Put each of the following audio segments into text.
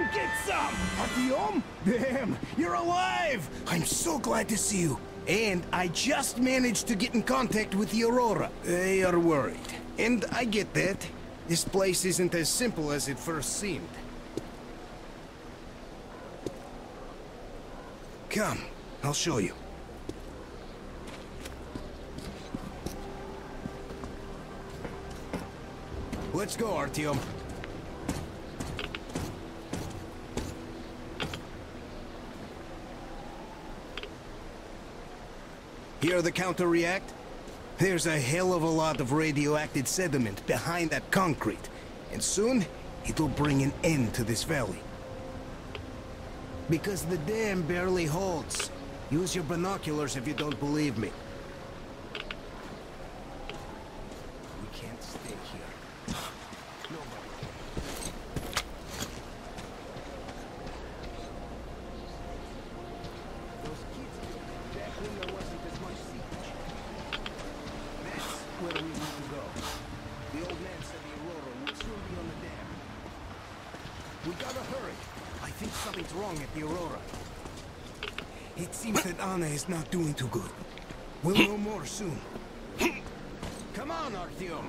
Come get some! Artyom? Damn, you're alive! I'm so glad to see you. And I just managed to get in contact with the Aurora. They are worried. And I get that. This place isn't as simple as it first seemed. Come, I'll show you. Let's go, Artyom. Hear the counter react? There's a hell of a lot of radioactive sediment behind that concrete, and soon it'll bring an end to this valley. Because the dam barely holds. Use your binoculars if you don't believe me. We can't stay here. Nobody can. Those kids back when there wasn't as much siege. That's where we need to go. The old man said the Aurora will soon be on the dam. We gotta hurry. I think something's at the Aurora. It seems that Anna is not doing too good. We'll know more soon. Come on, Artyom.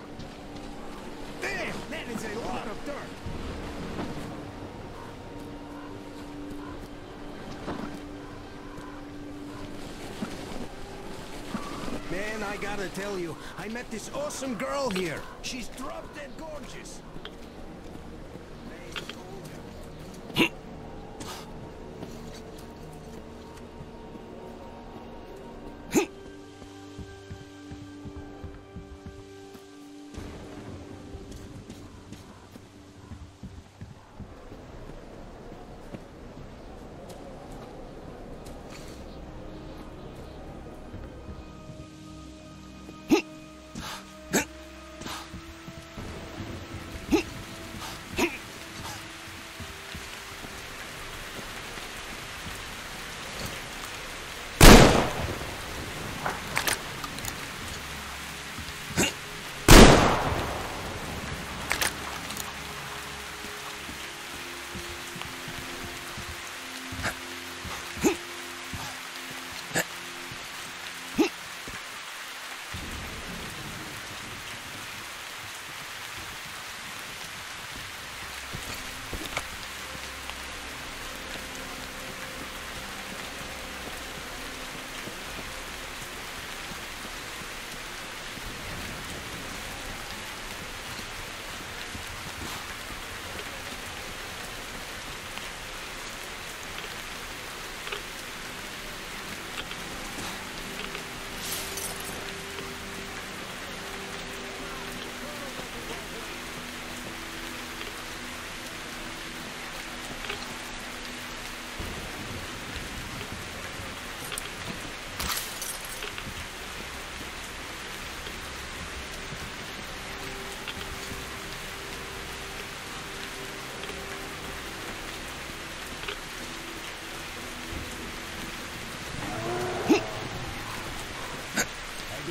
Damn! That is a lot of dirt. Man, I gotta tell you, I met this awesome girl here. She's drop dead gorgeous.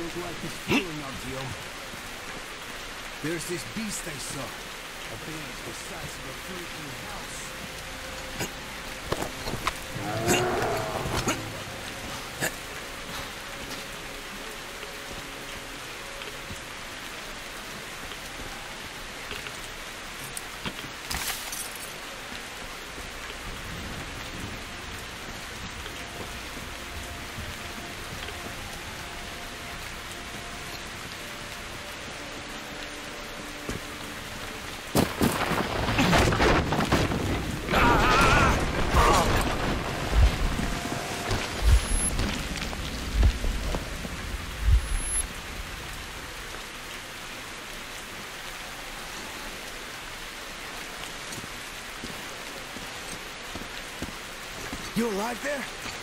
Don't like this feeling, Artyom. There's this beast I saw. A thing the size of a freaking house. You alive there?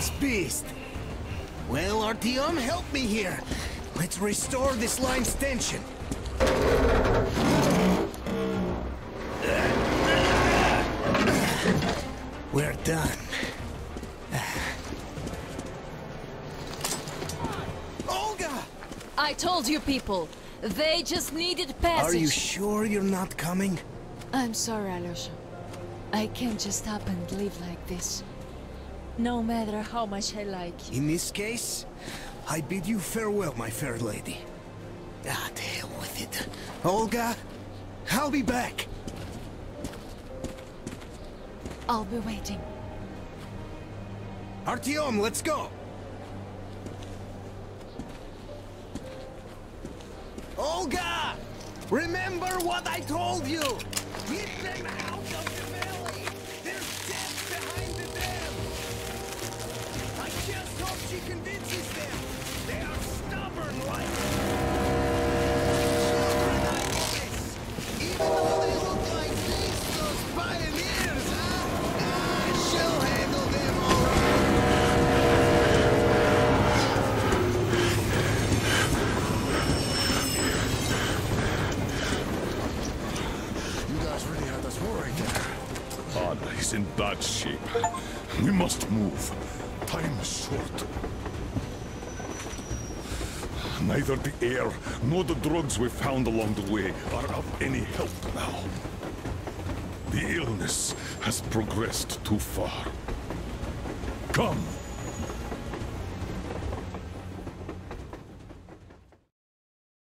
Enormous beast! Well, Artyom, help me here. Let's restore this line's tension. We're done. Olga! I told you people. They just needed passage. Are you sure you're not coming? I'm sorry, Alyosha. I can't just up and leave like this. No matter how much I like you. In this case, I bid you farewell, my fair lady. Ah, to hell with it. Olga, I'll be back. I'll be waiting. Artyom, let's go. Olga! Remember what I told you! She convinces them! They are stubborn like... Children, I guess! Even though they look like thieves, those pioneers, huh? She'll handle them all right! You guys really had us worried there. Anna is in bad shape. We must move. Time is short. Neither the air nor the drugs we found along the way are of any help now. The illness has progressed too far. Come.